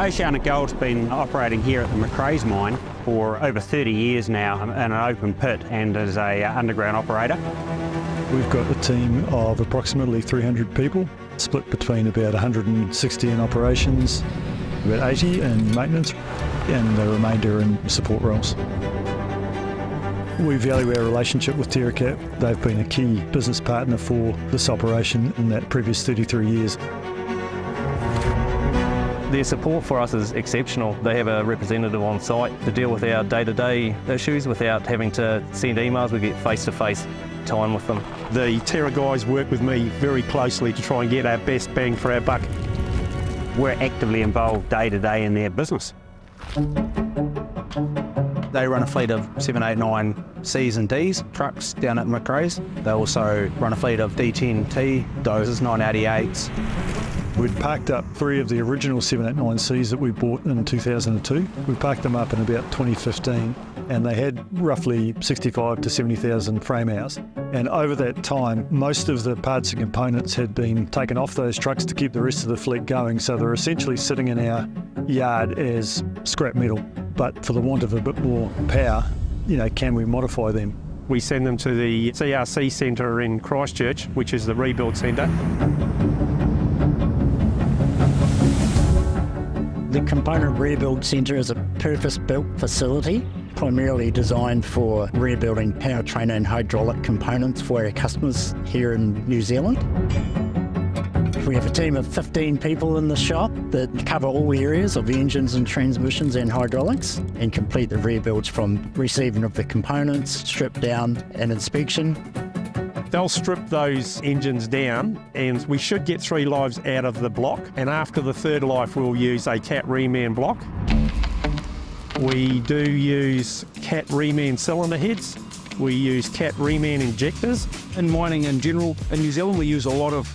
OceanaGold's been operating here at the Macraes mine for over 30 years now in an open pit and as a uh, underground operator. We've got a team of approximately 300 people, split between about 160 in operations, about 80 in maintenance, and the remainder in support roles. We value our relationship with Terra Cat. They've been a key business partner for this operation in that previous 33 years. Their support for us is exceptional. They have a representative on site to deal with our day-to-day -day issues without having to send emails. We get face-to-face -face time with them. The Terra guys work with me very closely to try and get our best bang for our buck. We're actively involved day to day in their business. They run a fleet of 789 Cs and Ds trucks down at Macraes. They also run a fleet of D10T dozers, 988s. We'd parked up three of the original 789Cs that we bought in 2002. We parked them up in about 2015 and they had roughly 65 to 70,000 frame hours. And over that time, most of the parts and components had been taken off those trucks to keep the rest of the fleet going. So they're essentially sitting in our yard as scrap metal. But for the want of a bit more power, you know, can we modify them? We send them to the CRC Centre in Christchurch, which is the rebuild centre. The Component Rebuild Centre is a purpose-built facility primarily designed for rebuilding powertrain and hydraulic components for our customers here in New Zealand. We have a team of 15 people in the shop that cover all areas of engines and transmissions and hydraulics and complete the rebuilds from receiving of the components, strip down and inspection They'll strip those engines down and we should get three lives out of the block. And after the third life, we'll use a cat reman block. We do use cat reman cylinder heads. We use cat reman injectors. In mining in general, in New Zealand, we use a lot of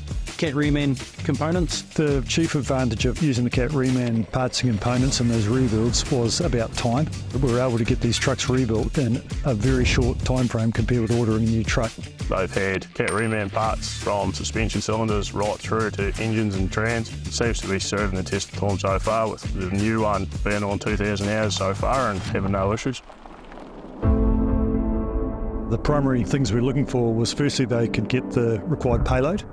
Cat Reman components. The chief advantage of using the Cat Reman parts and components in those rebuilds was about time. We were able to get these trucks rebuilt in a very short time frame compared with ordering a new truck. They've had Cat Reman parts from suspension cylinders right through to engines and trans. It seems to be serving the test of time so far with the new one being on 2,000 hours so far and having no issues. The primary things we are looking for was firstly they could get the required payload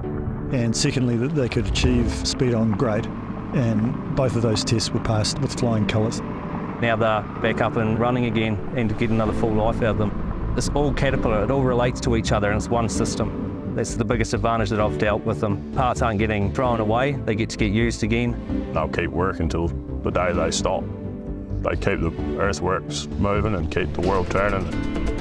and secondly that they could achieve speed on grade and both of those tests were passed with flying colours. Now they're back up and running again and to get another full life out of them. It's all Caterpillar, it all relates to each other and it's one system. That's the biggest advantage that I've dealt with them. Parts aren't getting thrown away, they get to get used again. They'll keep working until the day they stop. They keep the earthworks moving and keep the world turning.